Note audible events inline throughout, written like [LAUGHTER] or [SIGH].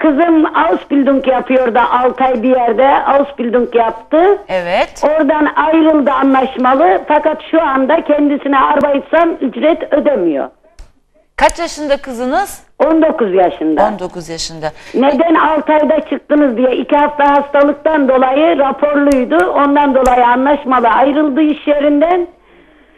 Kızım Ausbildung yapıyor da 6 ay bir yerde Ausbildung yaptı. Evet. Oradan ayrıldı anlaşmalı fakat şu anda kendisine Arbeitsam ücret ödemiyor. Kaç yaşında kızınız? 19 yaşında. 19 yaşında. Neden 6 ayda çıktınız diye 2 hafta hastalıktan dolayı raporluydu. Ondan dolayı anlaşmalı ayrıldı iş yerinden.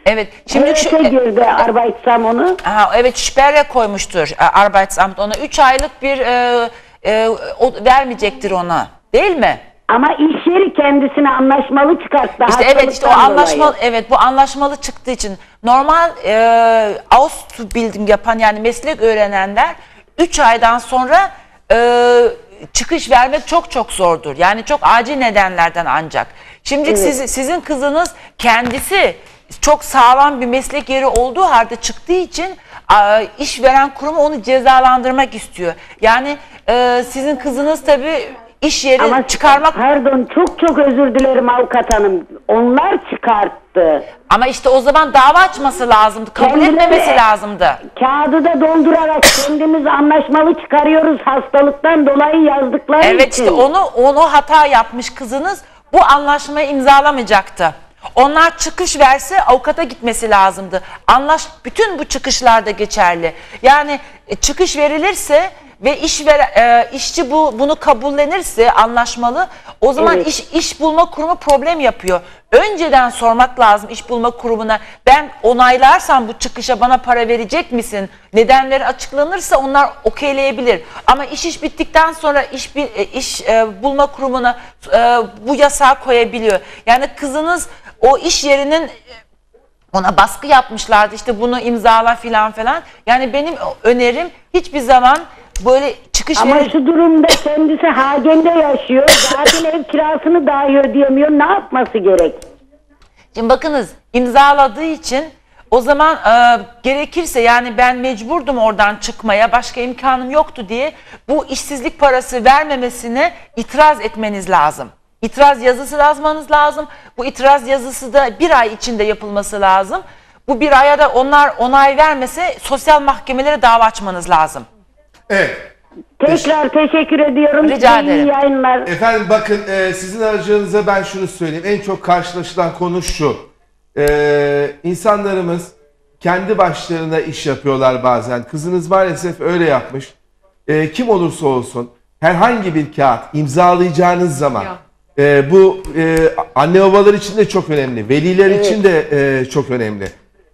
Evet. Şimdi şu Heyete girdi Arbeitsam onu. Ha, evet Sperre koymuştur e, Arbeitsamt ona 3 aylık bir e, e, o, vermeyecektir ona. Değil mi? Ama iş yeri kendisine anlaşmalı çıkarttı. İşte evet işte o anlaşmalı dolayı. evet bu anlaşmalı çıktığı için normal e, Ausbildung yapan yani meslek öğrenenler 3 aydan sonra e, çıkış vermek çok çok zordur. Yani çok acil nedenlerden ancak. Şimdi siz, sizin kızınız kendisi çok sağlam bir meslek yeri olduğu halde çıktığı için işveren kurumu onu cezalandırmak istiyor. Yani e, sizin kızınız tabii iş yeri Ama çıkarmak Pardon çok çok özür dilerim avukat hanım. Onlar çıkarttı. Ama işte o zaman dava açması lazımdı. Kabul Kendileri- etmemesi lazımdı. Kağıdı da doldurarak kendimiz anlaşmalı çıkarıyoruz hastalıktan dolayı yazdıkları Evet için. işte onu onu hata yapmış kızınız. Bu anlaşmayı imzalamayacaktı. Onlar çıkış verse avukata gitmesi lazımdı. Anlaş bütün bu çıkışlarda geçerli. Yani e, çıkış verilirse ve iş ver, e, işçi bu bunu kabullenirse anlaşmalı o zaman Evet. iş iş bulma kurumu problem yapıyor. Önceden sormak lazım iş bulma kurumuna. Ben onaylarsam bu çıkışa bana para verecek misin? Nedenleri açıklanırsa onlar okeyleyebilir. Ama iş iş bittikten sonra iş e, iş e, bulma kurumuna e, bu yasağı koyabiliyor. Yani kızınız o iş yerinin ona baskı yapmışlardı işte bunu imzala filan falan. Yani benim önerim hiçbir zaman böyle çıkış Ama verir- şu durumda kendisi Hagen'de yaşıyor. Zaten ev kirasını dahi ödeyemiyor. Ne yapması gerek? Şimdi bakınız imzaladığı için o zaman e, gerekirse yani ben mecburdum oradan çıkmaya başka imkanım yoktu diye bu işsizlik parası vermemesine itiraz etmeniz lazım. İtiraz yazısı yazmanız lazım. Bu itiraz yazısı da bir ay içinde yapılması lazım. Bu bir aya da onlar onay vermese sosyal mahkemelere dava açmanız lazım. Evet. Tekrar teşekkür ediyorum. Rica iyi ederim. yayınlar. Efendim bakın e, sizin aracınıza ben şunu söyleyeyim. En çok karşılaşılan konu şu. E, insanlarımız kendi başlarına iş yapıyorlar bazen. Kızınız maalesef öyle yapmış. E, kim olursa olsun herhangi bir kağıt imzalayacağınız zaman e, bu e, anne babalar için de çok önemli. Veliler için de e, çok önemli.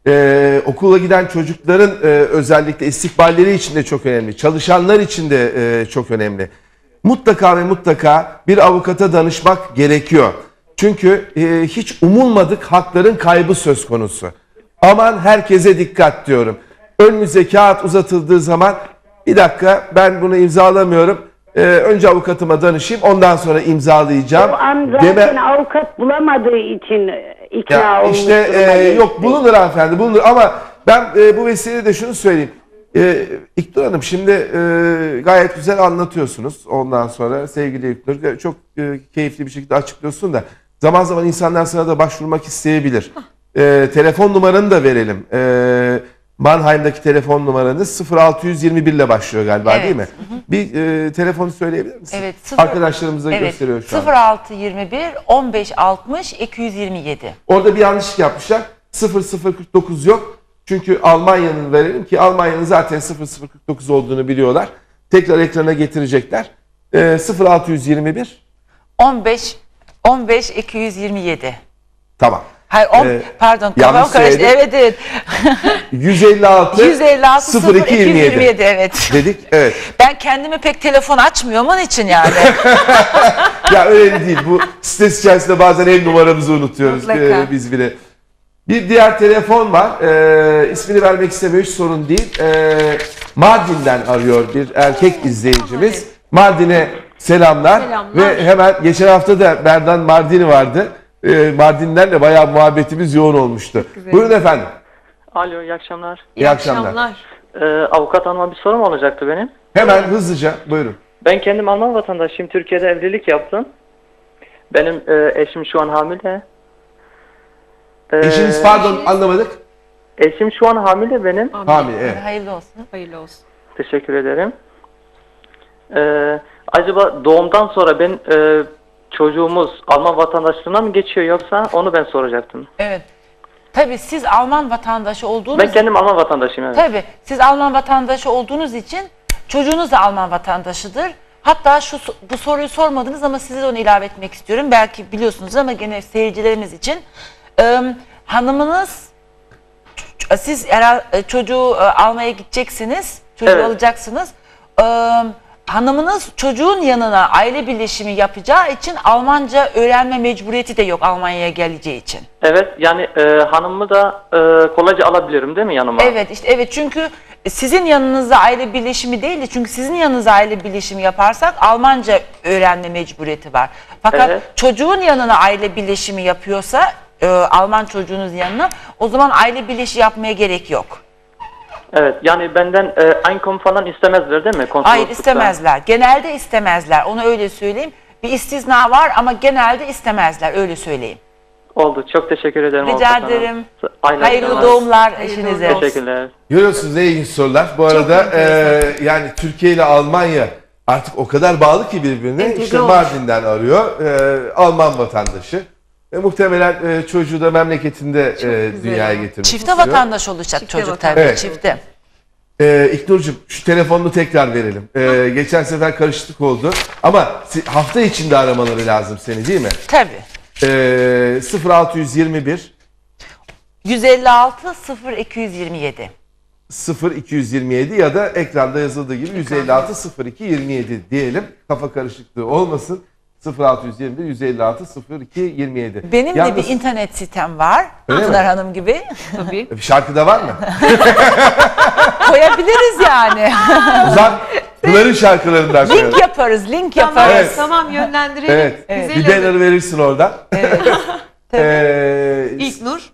Ee, okula giden çocukların e, özellikle istikballeri için de çok önemli. Çalışanlar için de e, çok önemli. Mutlaka ve mutlaka bir avukata danışmak gerekiyor. Çünkü e, hiç umulmadık hakların kaybı söz konusu. Aman herkese dikkat diyorum. Önünüze kağıt uzatıldığı zaman bir dakika ben bunu imzalamıyorum. Ee, önce avukatıma danışayım ondan sonra imzalayacağım. O an zaten Deme- avukat bulamadığı için e, ikna ya olmuş. işte e, yok bulunur hanımefendi bulunur ama ben e, bu vesileyle de şunu söyleyeyim. E, İknur Hanım şimdi e, gayet güzel anlatıyorsunuz ondan sonra sevgili İknur çok e, keyifli bir şekilde açıklıyorsun da zaman zaman insanlar sana da başvurmak isteyebilir. E, telefon numaranı da verelim. E, Mannheim'daki telefon numaranız 0621 ile başlıyor galiba Evet. değil mi? Bir e, telefonu söyleyebilir misin? Evet, sıfır- Arkadaşlarımız da Evet gösteriyor şu an. 0621 1560 227. Orada bir yanlışlık yapmışlar. 0049 yok. Çünkü Almanya'nın verelim ki Almanya'nın zaten 0049 olduğunu biliyorlar. Tekrar ekrana getirecekler. Ee, 0621 15 15 227. tamam. Hayır, on, Ee, pardon kafam karıştı. Evet evet. 156 156 0227 0227 evet. dedik. Evet. Ben kendime pek telefon açmıyorum onun için yani. [LAUGHS] Ya öyle değil. Bu stres içerisinde bazen ev numaramızı unutuyoruz ee, biz bile. Bir diğer telefon var. Ee, ismini vermek istemiyor hiç sorun değil. Ee, Mardin'den arıyor bir erkek izleyicimiz. Mardin'e selamlar. Selamlar. Ve hemen geçen hafta da Berdan Mardini vardı. Ee, Mardinlerle bayağı muhabbetimiz yoğun olmuştu. Buyurun efendim. Alo, iyi akşamlar. İyi, akşamlar. Ee, avukat hanıma bir sorum olacaktı benim. Hemen hızlıca buyurun. Ben kendim Alman vatandaşıyım. Türkiye'de evlilik yaptım. Benim e, eşim şu an hamile. Ee, Eşiniz pardon anlamadık. Eşim şu an hamile benim. Hamile evet. Hayırlı olsun. Hayırlı olsun. Teşekkür ederim. Ee, acaba doğumdan sonra ben e, çocuğumuz Alman vatandaşlığına mı geçiyor yoksa onu ben soracaktım. Evet. Tabii siz Alman vatandaşı olduğunuz Ben kendim Alman vatandaşıyım evet. Tabii siz Alman vatandaşı olduğunuz için çocuğunuz da Alman vatandaşıdır. Hatta şu bu soruyu sormadınız ama size de onu ilave etmek istiyorum. Belki biliyorsunuz ama gene seyircilerimiz için. Ee, hanımınız siz e, çocuğu e, almaya gideceksiniz. Çocuğu Evet. alacaksınız. Ee, hanımınız çocuğun yanına aile birleşimi yapacağı için Almanca öğrenme mecburiyeti de yok Almanya'ya geleceği için. Evet yani e, hanımımı da e, kolayca alabilirim değil mi yanıma? Evet işte evet çünkü sizin yanınızda aile birleşimi değil de çünkü sizin yanınızda aile birleşimi yaparsak Almanca öğrenme mecburiyeti var. Fakat Evet. çocuğun yanına aile birleşimi yapıyorsa e, Alman çocuğunuz yanına o zaman aile birleşimi yapmaya gerek yok. Evet yani benden e, Einkommen falan istemezler değil mi? Hayır istemezler. Genelde istemezler. Onu öyle söyleyeyim. Bir istisna var ama genelde istemezler. Öyle söyleyeyim. Oldu. Çok teşekkür ederim. Rica Hanım. ederim. Aynen. Hayırlı doğumlar eşinize. Teşekkürler. Görüyorsunuz ne ilginç sorular. Bu arada e, yani Türkiye ile Almanya artık o kadar bağlı ki birbirine. Entegre işte olmuş. Mardin'den arıyor. E, Alman vatandaşı. E, muhtemelen e, çocuğu da memleketinde e, dünyaya ya. getirmek Çifte istiyor. vatandaş olacak Çifte çocuk vatandaş. tabii. Evet. Çifte. E, İknur'cum şu telefonunu tekrar verelim. E, geçen sefer karışıklık oldu. Ama si- hafta içinde aramaları lazım seni değil mi? Tabii. E, 0621 156 0227. 0227 ya da ekranda yazıldığı gibi 156 02 27 diyelim. Kafa karışıklığı olmasın. 0621 156 02 27. Benim de Yalnız- bir internet sitem var. Öyle mi? Pınar Hanım gibi. Tabii. Bir şarkıda var mı? [LAUGHS] Koyabiliriz yani. Uzak Pınar'ın şarkılarından koyalım. link yaparız, link Tamam, yaparız. Evet. tamam yönlendirelim. Evet. Güzel Bir banner verirsin oradan. [LAUGHS] Ee, İlk Nur.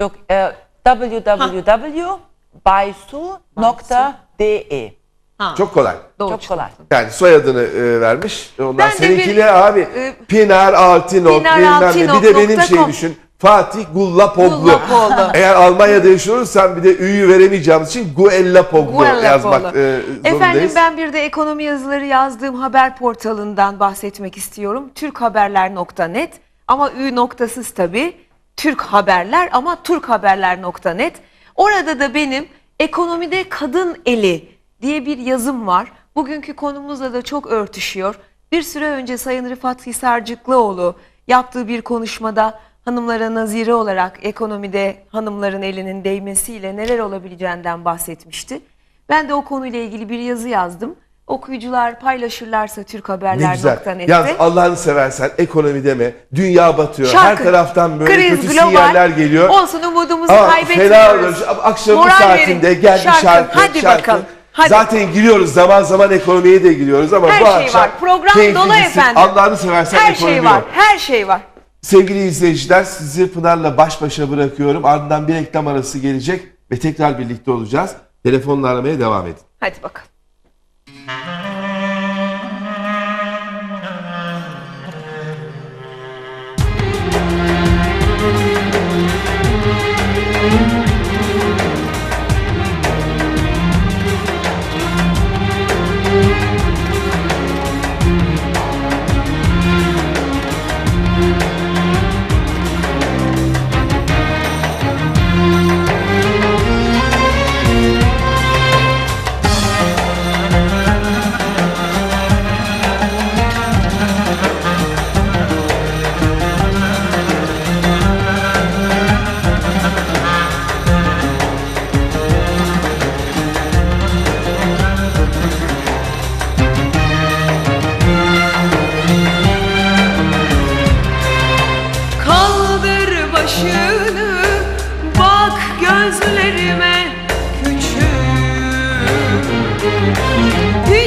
Yok, e, www.baysu.de Ha, çok kolay. doğru Çok kolay. Yani soyadını e, vermiş. Ondan Ben de seninkiyle bir- abi e, Pinar Altinok Pinar bilmem. Altinok Bir de benim şey düşün. Fatih Gullapoglu. Gullapoglu. [LAUGHS] Eğer Almanya'da yaşıyorsan bir de üyü veremeyeceğimiz için Guellapoglu Guellapoglu. yazmak e, Efendim zorundayız. ben bir de ekonomi yazıları yazdığım haber portalından bahsetmek istiyorum. Türkhaberler.net ama ü noktasız tabii. Türk Haberler ama turkhaberler.net. Orada da benim ekonomide kadın eli diye bir yazım var. Bugünkü konumuzla da çok örtüşüyor. Bir süre önce Sayın Rıfat Hisarcıklıoğlu yaptığı bir konuşmada hanımlara nazire olarak ekonomide hanımların elinin değmesiyle neler olabileceğinden bahsetmişti. Ben de o konuyla ilgili bir yazı yazdım. Okuyucular paylaşırlarsa Ne güzel. türkhaberler.net'te. Yalnız Allah'ını seversen ekonomi deme. Dünya batıyor. Her Şarkı, taraftan böyle kriz, kötü global. sinyaller geliyor. Olsun umudumuzu Ama kaybetmiyoruz. fena olur. Akşam bu Moral saatinde verin. gel bir Şarkı. şarkı. Hadi şarkı. bakalım. Hadi. Zaten giriyoruz zaman zaman ekonomiye de giriyoruz ama Her bu şey akşam var. Program dolu efendim. Allah'ını seversen Her ekonomi şey var. yok. Her şey var. Sevgili izleyiciler sizi Pınar'la baş başa bırakıyorum. Ardından bir reklam arası gelecek ve tekrar birlikte olacağız. Telefonla aramaya devam edin. Hadi bakalım.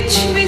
Gözlerime küçük Hiç mi